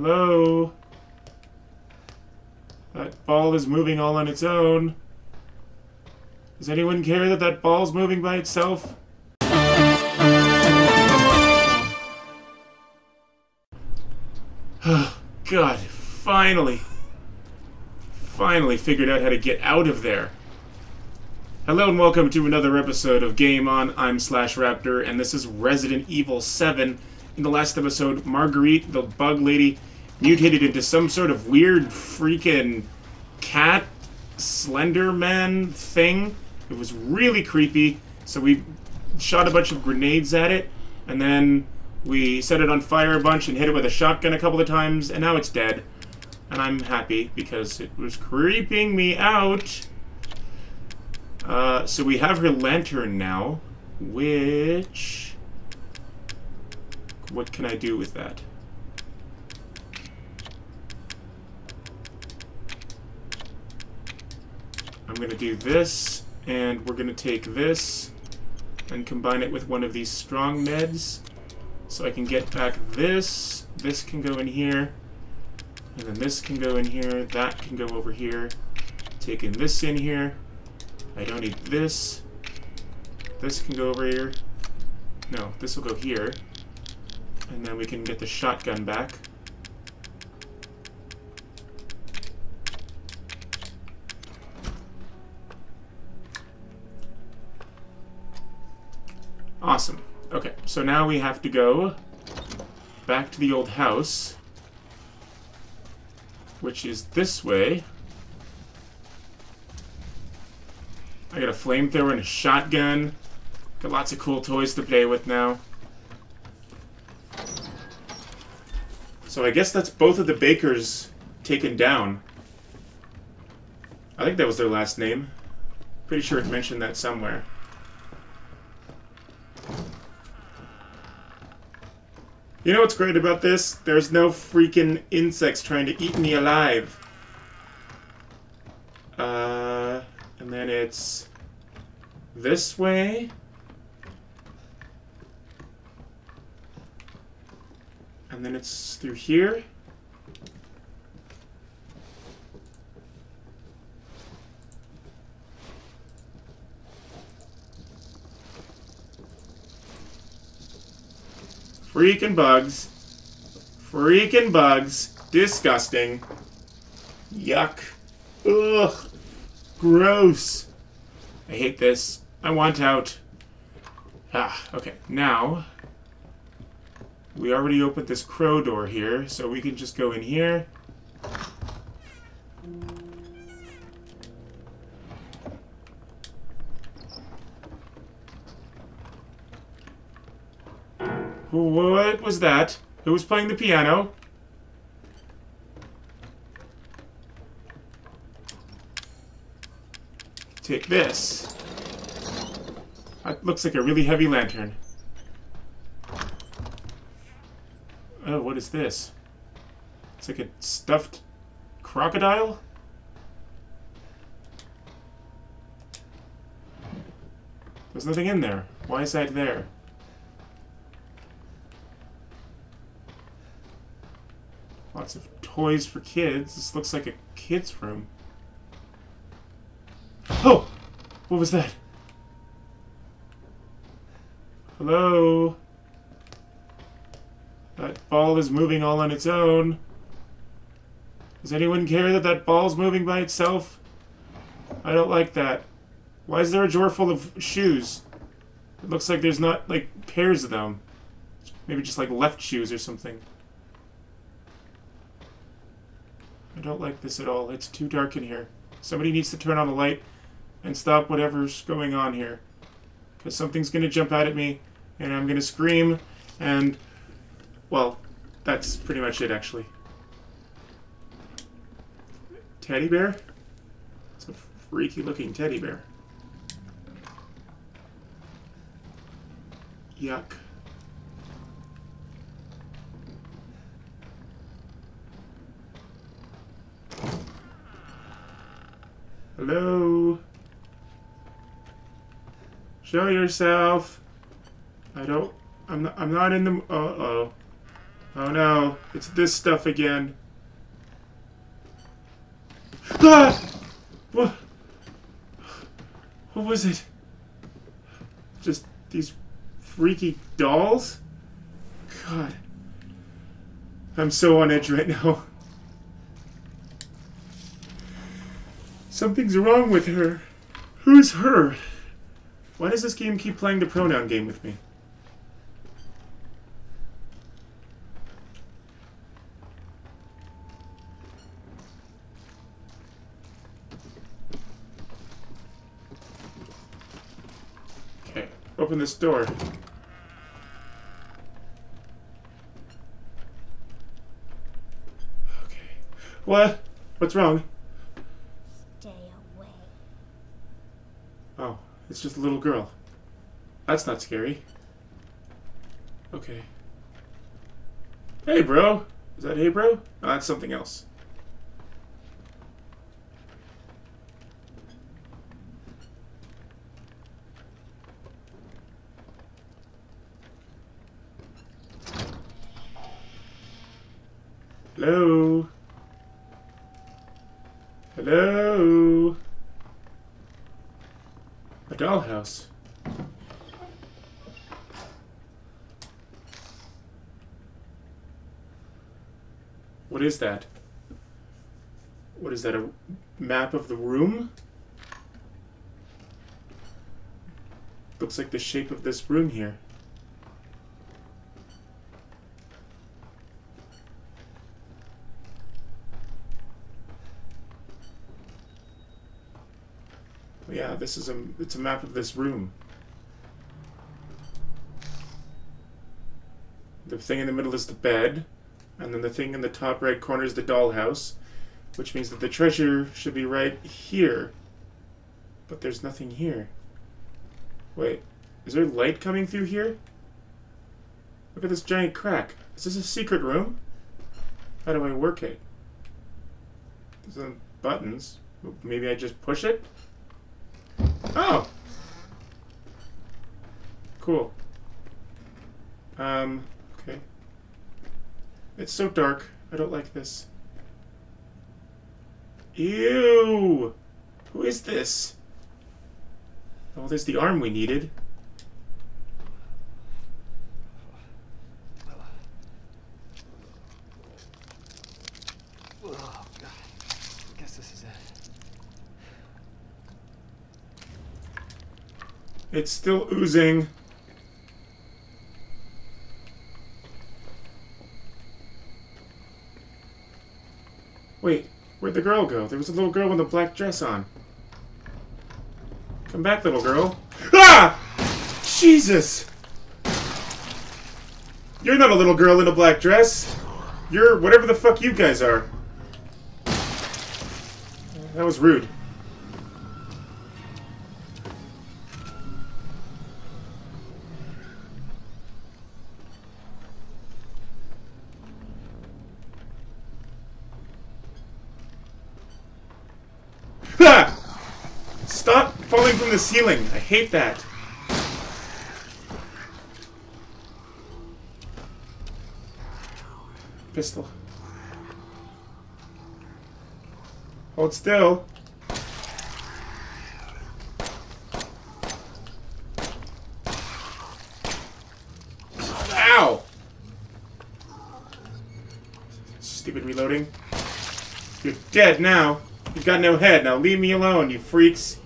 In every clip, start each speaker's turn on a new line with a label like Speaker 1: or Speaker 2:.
Speaker 1: Hello? That ball is moving all on its own. Does anyone care that that ball's moving by itself? Oh God, finally. Finally figured out how to get out of there. Hello and welcome to another episode of Game On. I'm Slash Raptor, and this is Resident Evil 7. In the last episode, Marguerite, the bug lady, mutated into some sort of weird freaking cat Slenderman thing. It was really creepy, so we shot a bunch of grenades at it, and then we set it on fire a bunch and hit it with a shotgun a couple of times, and now it's dead. And I'm happy because it was creeping me out. Uh, so we have her lantern now, which... What can I do with that? I'm going to do this, and we're going to take this and combine it with one of these strong meds. So I can get back this, this can go in here, and then this can go in here, that can go over here. Taking this in here. I don't need this. This can go over here. No, this will go here. And then we can get the shotgun back. Awesome. Okay, so now we have to go back to the old house, which is this way. I got a flamethrower and a shotgun. Got lots of cool toys to play with now. So I guess that's both of the bakers taken down. I think that was their last name. Pretty sure it mentioned that somewhere. You know what's great about this? There's no freaking insects trying to eat me alive. Uh, and then it's this way. And then it's through here. Freaking bugs. Freaking bugs. Disgusting. Yuck. Ugh. Gross. I hate this. I want out. Ah, okay. Now, we already opened this crow door here, so we can just go in here. What was that? Who was playing the piano? Take this. That looks like a really heavy lantern. Oh, what is this? It's like a stuffed crocodile? There's nothing in there. Why is that there? Lots of toys for kids. This looks like a kid's room. Oh! What was that? Hello? That ball is moving all on its own. Does anyone care that that ball's moving by itself? I don't like that. Why is there a drawer full of shoes? It looks like there's not, like, pairs of them. Maybe just, like, left shoes or something. I don't like this at all. It's too dark in here. Somebody needs to turn on the light and stop whatever's going on here. Because something's going to jump out at me, and I'm going to scream, and, well, that's pretty much it, actually. Teddy bear? It's a freaky-looking teddy bear. Yuck. Hello? Show yourself. I don't... I'm not, I'm not in the... Uh-oh. Oh no, it's this stuff again. Ah! What? What was it? Just these freaky dolls? God. I'm so on edge right now. Something's wrong with her. Who's her? Why does this game keep playing the pronoun game with me? Okay, open this door. Okay. What? What's wrong? It's just a little girl. That's not scary. Okay. Hey, bro. Is that hey, bro? No, that's something else. Hello? Hello? Dollhouse. What is that? What is that? A map of the room? Looks like the shape of this room here. Yeah, this is a it's a map of this room. The thing in the middle is the bed, and then the thing in the top right corner is the dollhouse, which means that the treasure should be right here. But there's nothing here. Wait, is there light coming through here? Look at this giant crack. Is this a secret room? How do I work it? There's some buttons. Maybe I just push it? Oh! Cool. Um, okay. It's so dark. I don't like this. Ew! Who is this? Oh, there's the arm we needed.
Speaker 2: Oh, God. I guess this is it.
Speaker 1: It's still oozing. Wait, where'd the girl go? There was a little girl with a black dress on. Come back, little girl. Ah! Jesus! You're not a little girl in a black dress. You're whatever the fuck you guys are. That was rude. Falling from the ceiling. I hate that. Pistol. Hold still. Ow! Stupid reloading. You're dead now. You've got no head. Now leave me alone, you freaks.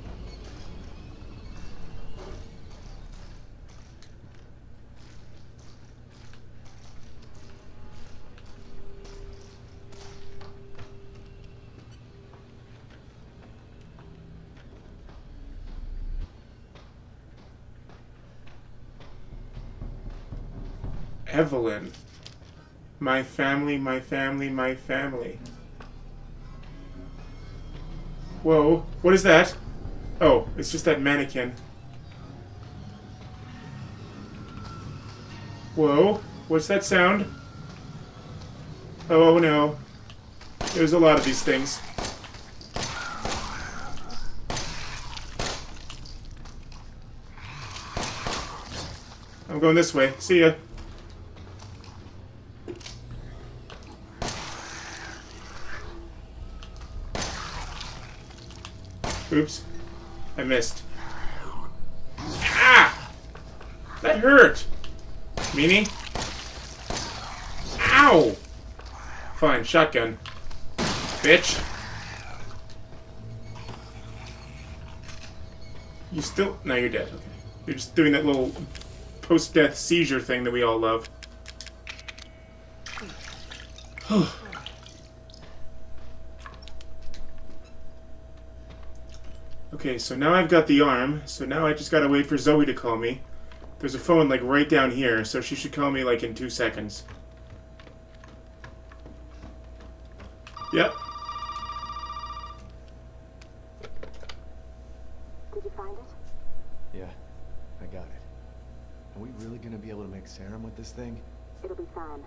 Speaker 1: My family, my family, my family. Whoa, what is that? Oh, it's just that mannequin. Whoa, what's that sound? Oh, oh no. There's a lot of these things. I'm going this way. See ya. Oops. I missed. Ah! That hurt! Meanie? Ow! Fine, shotgun. Bitch. You still... No, you're dead. Okay. You're just doing that little post-death seizure thing that we all love. okay, so now I've got the arm, so now I just gotta wait for Zoe to call me. There's a phone, like, right down here, so she should call me, like, in two seconds. Yep.
Speaker 3: Did you find it?
Speaker 2: Yeah, I got it. Are we really gonna be able to make serum with this thing?
Speaker 3: It'll be fine.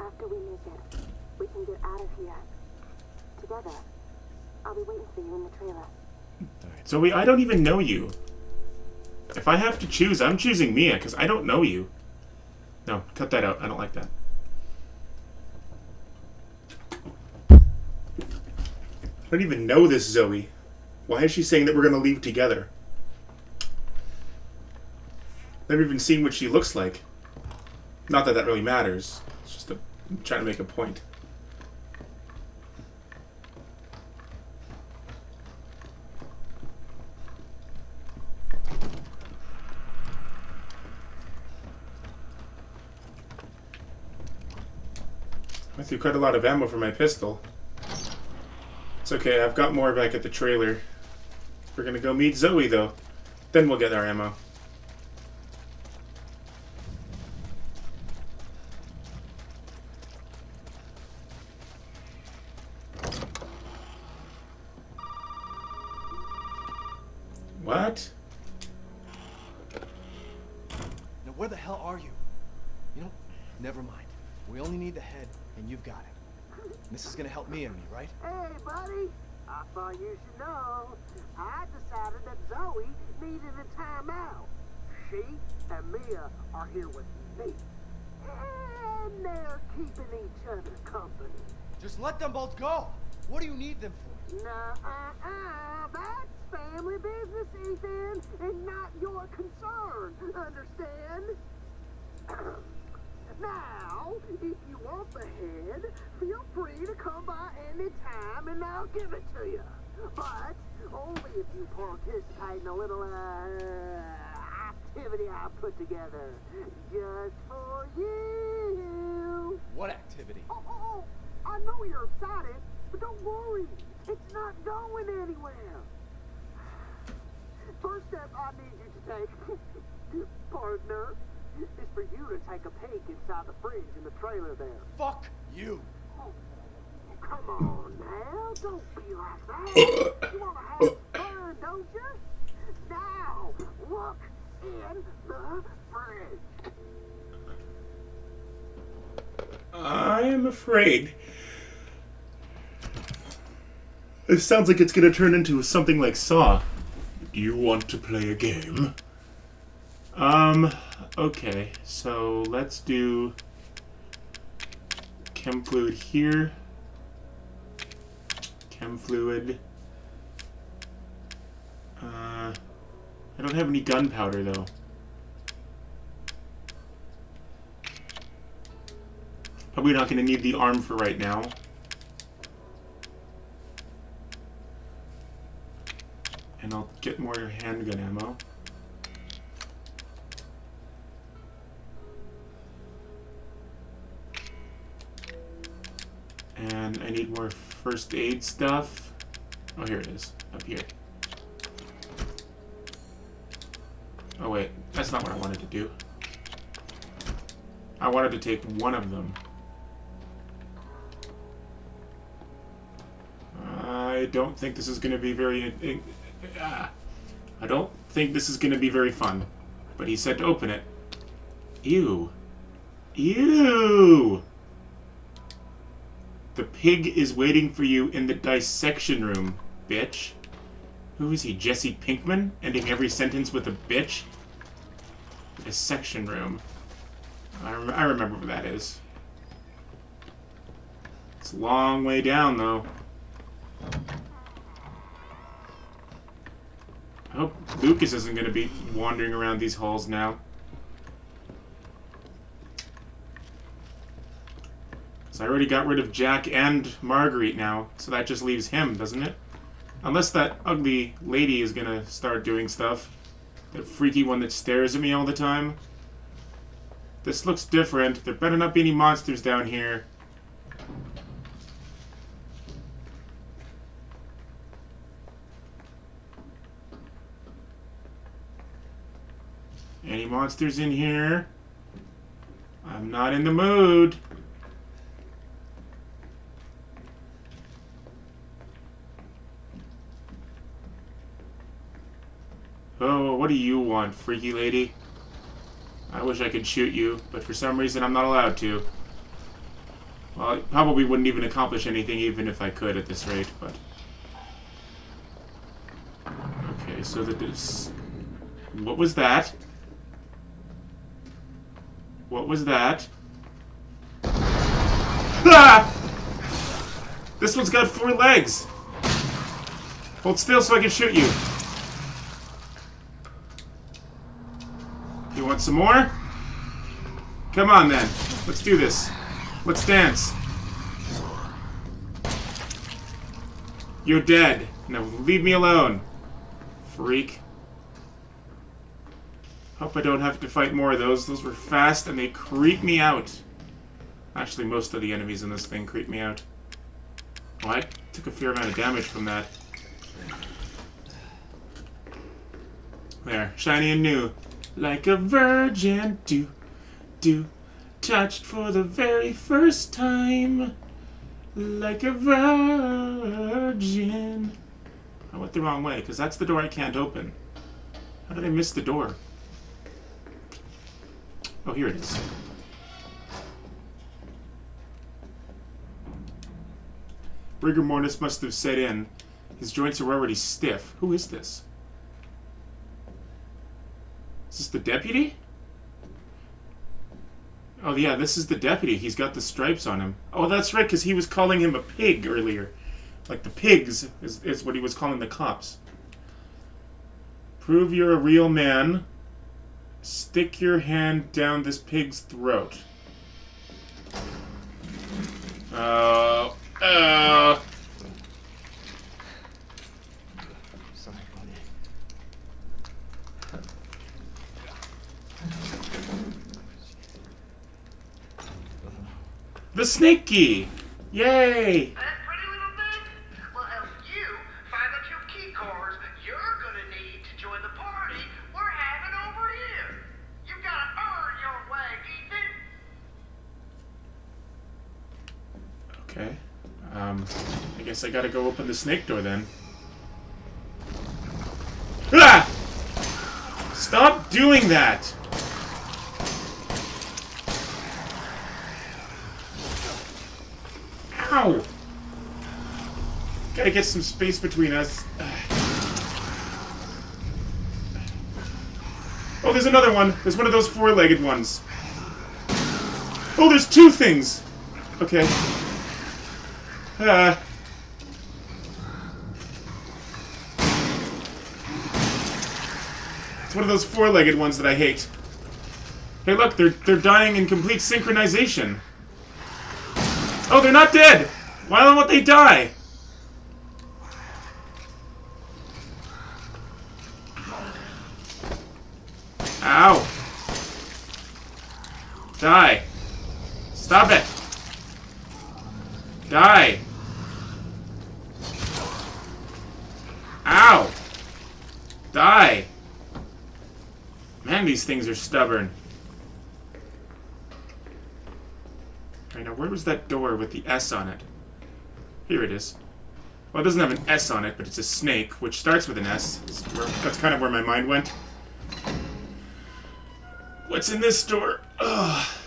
Speaker 3: After we make it, we can get out of here. Together. I'll be waiting for you in the trailer.
Speaker 1: Zoe, I don't even know you. If I have to choose, I'm choosing Mia, because I don't know you. No, cut that out. I don't like that. I don't even know this Zoe. Why is she saying that we're going to leave together? Never even seen what she looks like. Not that that really matters. It's just a, I'm trying to make a point. Threw quite a lot of ammo for my pistol. It's okay, I've got more back at the trailer. We're gonna go meet Zoe, though. Then we'll get our ammo. What?
Speaker 2: Now where the hell are you? You know, never mind. We only need the head, and you've got it. This is gonna help me and Mia, right?
Speaker 4: Hey, buddy. I thought you should know. I decided that Zoe needed a timeout. She and Mia are here with me. And they're keeping each other company.
Speaker 2: Just let them both go. What do you need them for?
Speaker 4: Nah, uh-uh. That's family business, Ethan, and not your concern. Understand? Now, if you want the head, feel free to come by any time and I'll give it to you. But only if you participate in a little uh, activity I put together just for you.
Speaker 2: What activity?
Speaker 4: Oh, oh, oh, I know you're excited, but don't worry. It's not going anywhere. First step I need you to take, partner, is for you to take a peek inside the fridge in the trailer there.
Speaker 2: Fuck you.
Speaker 4: Oh, come on now, don't be like that. You wanna have fun, don't you? Now, look in the fridge.
Speaker 1: I am afraid. This sounds like it's gonna turn into something like Saw. Do you want to play a game? Um, okay, so let's do chem fluid here. Chem fluid. Uh, I don't have any gunpowder though. Probably not going to need the arm for right now. And I'll get more handgun ammo. And I need more first aid stuff. Oh, here it is. Up here. Oh, wait. That's not what I wanted to do. I wanted to take one of them. I don't think this is going to be very... Uh, I don't think this is going to be very fun. But he said to open it. Ew. Ew! The pig is waiting for you in the dissection room, bitch. Who is he, Jesse Pinkman? Ending every sentence with a bitch? Dissection room. I, rem I remember where that is. It's a long way down, though. I hope Lucas isn't going to be wandering around these halls now. So I already got rid of Jack and Marguerite now, so that just leaves him, doesn't it? Unless that ugly lady is gonna start doing stuff. That freaky one that stares at me all the time. This looks different. There better not be any monsters down here. Any monsters in here? I'm not in the mood. Oh, what do you want, freaky lady? I wish I could shoot you, but for some reason I'm not allowed to. Well, I probably wouldn't even accomplish anything even if I could at this rate, but... Okay, so that is... What was that? What was that? Ah! This one's got four legs! Hold still so I can shoot you. Want some more? Come on then. Let's do this. Let's dance. You're dead. Now leave me alone. Freak. Hope I don't have to fight more of those. Those were fast and they creep me out. Actually, most of the enemies in this thing creep me out. Oh, I took a fair amount of damage from that. There. Shiny and new. Like a virgin. Do, do. Touched for the very first time. Like a virgin. I went the wrong way, because that's the door I can't open. How did I miss the door? Oh, here it is. Rigor mortis must have set in. His joints are already stiff. Who is this? Is this the deputy? Oh, yeah, this is the deputy. He's got the stripes on him. Oh, that's right, because he was calling him a pig earlier. Like, the pigs is, is what he was calling the cops. Prove you're a real man. Stick your hand down this pig's throat. Uh, uh...
Speaker 2: Sorry, buddy.
Speaker 1: The snake key! Yay!
Speaker 4: That pretty little thing will help you find the two key cards you're gonna need to join the party we're having over here. You gotta earn your way, Ethan.
Speaker 1: Okay. Um, I guess I gotta go open the snake door then. Ah! Stop doing that! Ow! Get some space between us. Oh, there's another one. There's one of those four-legged ones. Oh, there's two things! Okay. Ah. It's one of those four-legged ones that I hate. Hey, look, they're they're dying in complete synchronization. Oh, they're not dead. Why don't they die? Ow. Die. Stop it. Die. Ow. Die. Man, these things are stubborn. Alright, now where was that door with the S on it? Here it is. Well, it doesn't have an S on it, but it's a snake, which starts with an S. That's, where, that's kind of where my mind went. What's in this door? Ugh.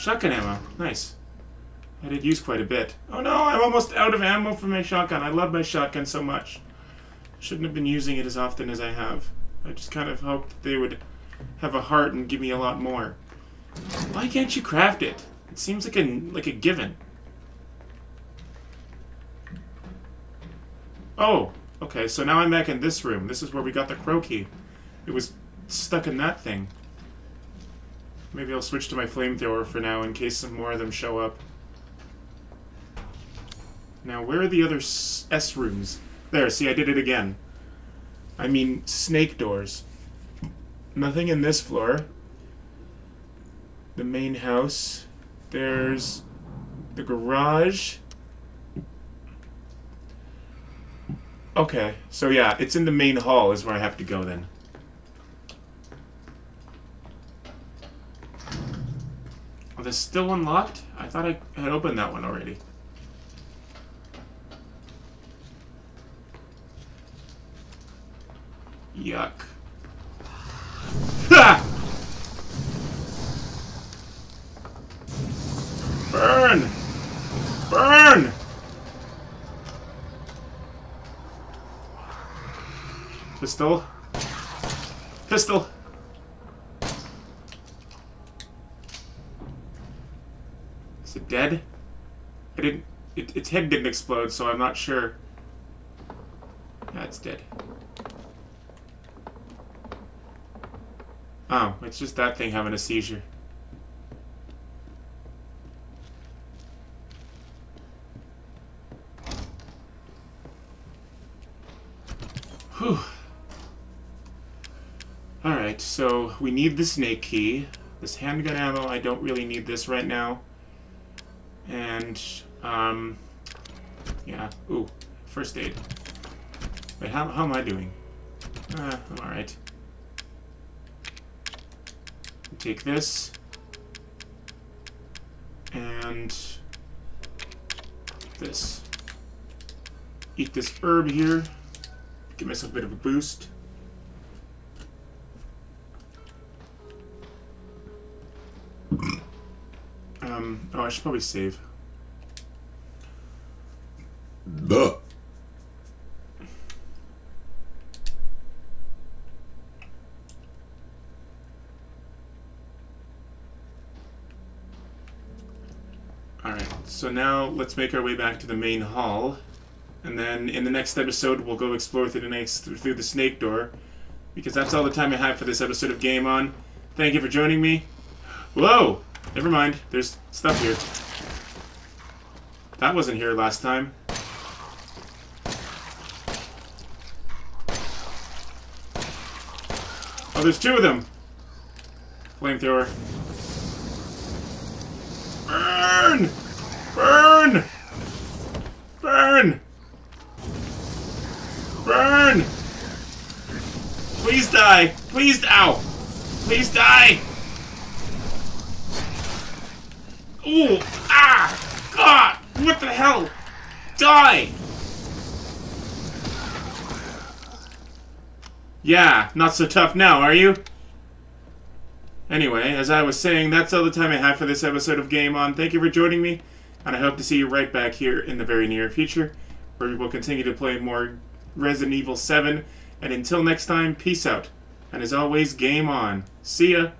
Speaker 1: Shotgun ammo. Nice. I did use quite a bit. Oh no, I'm almost out of ammo for my shotgun. I love my shotgun so much. Shouldn't have been using it as often as I have. I just kind of hoped they would have a heart and give me a lot more. Why can't you craft it? It seems like a like a given. Oh, Okay, so now I'm back in this room. This is where we got the crow key. It was stuck in that thing. Maybe I'll switch to my flamethrower for now in case some more of them show up. Now, where are the other S, rooms? There, see, I did it again. I mean, snake doors. Nothing in this floor. The main house. There's the garage. Okay, so yeah, it's in the main hall is where I have to go then. This still unlocked? I thought I had opened that one already. Yuck. Ha! Burn! Burn! Pistol. Pistol. Is it dead? I didn't... It, head didn't explode, so I'm not sure. Yeah, it's dead. Oh, it's just that thing having a seizure. Whew. Alright, so we need the snake key. This handgun ammo, I don't really need this right now. And, um, yeah. Ooh, first aid. Wait, how, how am I doing? Uh, I'm alright. Take this. And this. Eat this herb here. Give myself a bit of a boost. Um, oh, I should probably save. Alright, so now let's make our way back to the main hall. And then in the next episode, we'll go explore through the next through the snake door, because that's all the time I have for this episode of Game On. Thank you for joining me. Whoa! Never mind. There's stuff here. That wasn't here last time. Oh, there's two of them. Flamethrower. Burn! Burn! Burn! Burn! Please die! Please, ow! Please die! Ooh! Ah! God! What the hell? Die! Yeah, not so tough now, are you? Anyway, as I was saying, that's all the time I have for this episode of Game On. Thank you for joining me, and I hope to see you right back here in the very near future, where we will continue to play more Resident Evil 7. And until next time, peace out. And as always, game on. See ya!